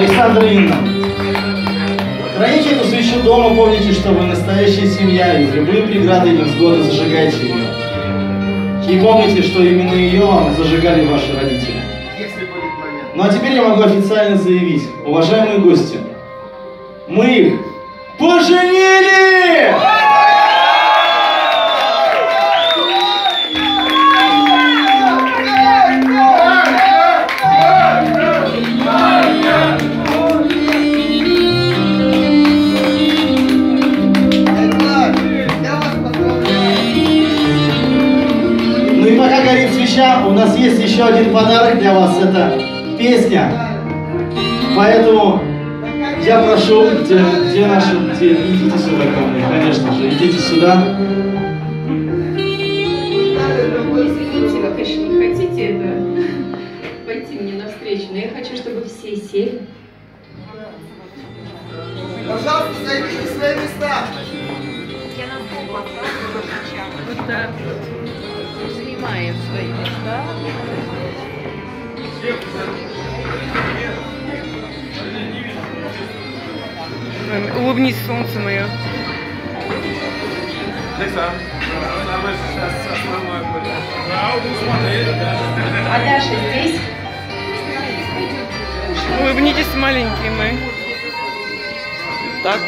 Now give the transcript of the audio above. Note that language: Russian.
Александра Инна. Храните эту свечу дома, помните, что вы настоящая семья, и в любые преграды и невзгоды зажигайте ее. И помните, что именно ее зажигали ваши родители. Ну а теперь я могу официально заявить, уважаемые гости, мы их поженили! У нас есть еще один подарок для вас, это песня. Поэтому я прошу, где, где наши, где, идите сюда ко мне, конечно же, идите сюда. Извините, вы, конечно, не хотите это пойти мне навстречу, но я хочу, чтобы все сели. Пожалуйста, займите свои места. Я на пол поставлю сейчас. Вот так. Занимаем свои места. Улыбнись, солнце мое. А Даша здесь? Улыбнитесь, маленькие мои. Так.